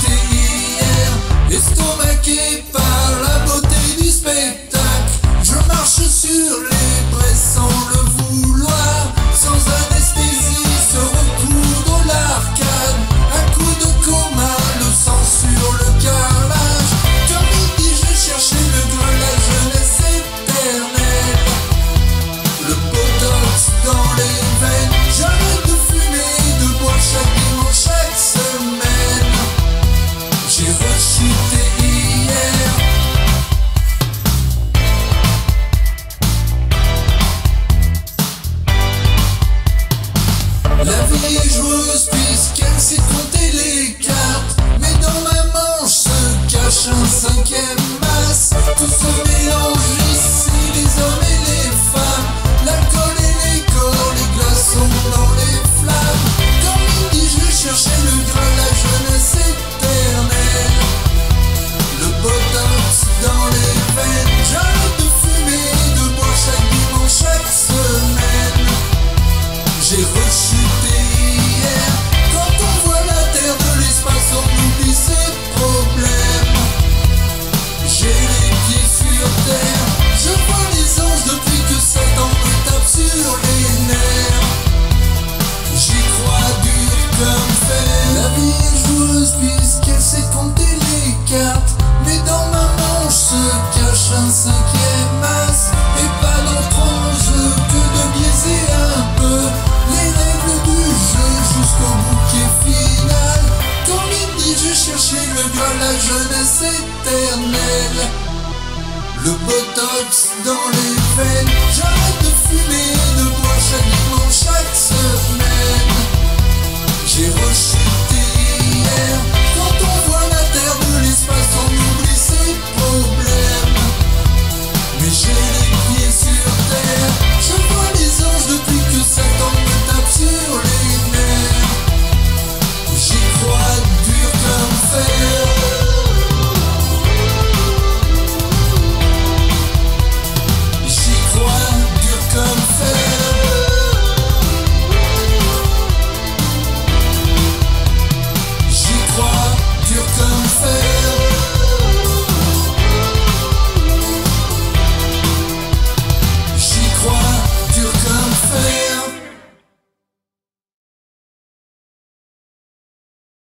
j'étais hier estomaqué Le botox dans les veines, j'arrête de fumer, de boire chaque dimanche, chaque semaine.